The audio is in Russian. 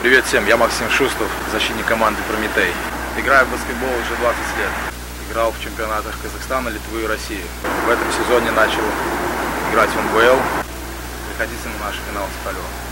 Привет всем, я Максим Шустов, защитник команды «Прометей». Играю в баскетбол уже 20 лет. Играл в чемпионатах Казахстана, Литвы и России. В этом сезоне начал играть в НБЛ. Приходите на наш канал с Будет.